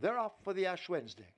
They're off for the Ash Wednesday.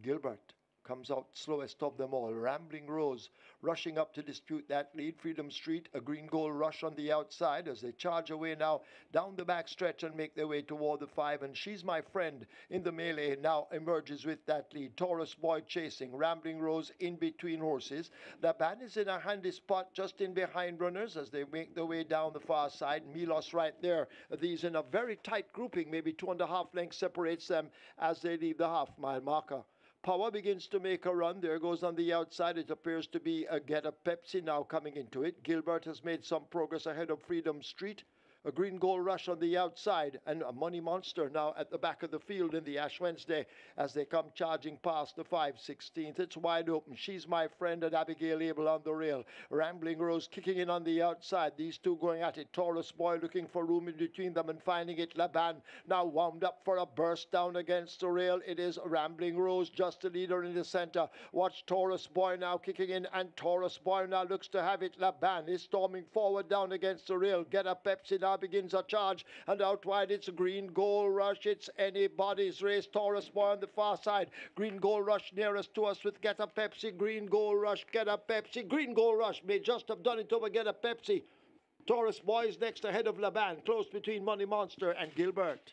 Gilbert comes out slowest of them all. Rambling Rose rushing up to dispute that lead. Freedom Street, a green goal rush on the outside as they charge away now down the back stretch and make their way toward the five. And she's my friend in the melee now emerges with that lead. Taurus Boy chasing. Rambling Rose in between horses. Laban is in a handy spot just in behind runners as they make their way down the far side. Milos right there. These in a very tight grouping, maybe two and a half lengths separates them as they leave the half mile marker. Power begins to make a run. There goes on the outside. It appears to be a Get a Pepsi now coming into it. Gilbert has made some progress ahead of Freedom Street. A green goal rush on the outside and a money monster now at the back of the field in the Ash Wednesday as they come charging past the 516th. It's wide open. She's my friend and Abigail Abel on the rail. Rambling Rose kicking in on the outside. These two going at it. Taurus Boy looking for room in between them and finding it. Laban now wound up for a burst down against the rail. It is Rambling Rose just the leader in the center. Watch Taurus Boy now kicking in and Taurus Boy now looks to have it. Laban is storming forward down against the rail. Get a Pepsi now begins a charge, and out wide it's a green goal rush. It's anybody's race. Taurus Boy on the far side. Green goal rush nearest to us with Get a Pepsi. Green goal rush, Get a Pepsi. Green goal rush may just have done it over Get a Pepsi. Taurus Boy is next ahead of Laban, close between Money Monster and Gilbert.